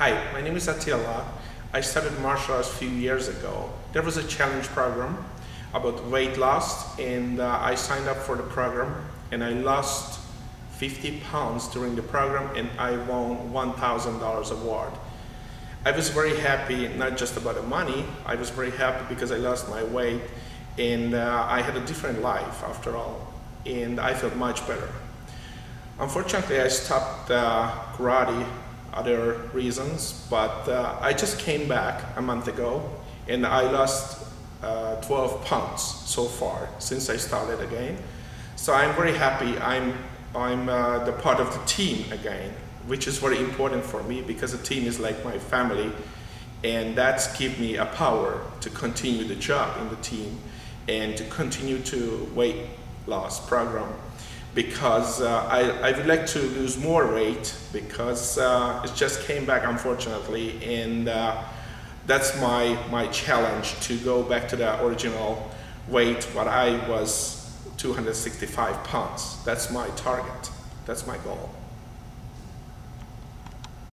Hi, my name is Attila. I started martial arts a few years ago. There was a challenge program about weight loss and uh, I signed up for the program and I lost 50 pounds during the program and I won $1,000 award. I was very happy, not just about the money, I was very happy because I lost my weight and uh, I had a different life after all and I felt much better. Unfortunately, I stopped uh, karate other reasons, but uh, I just came back a month ago and I lost uh, 12 pounds so far since I started again. So I'm very happy I'm, I'm uh, the part of the team again, which is very important for me because the team is like my family and that's give me a power to continue the job in the team and to continue to weight loss program because uh, I, I would like to lose more weight because uh, it just came back unfortunately and uh, that's my, my challenge to go back to the original weight what I was 265 pounds. That's my target. That's my goal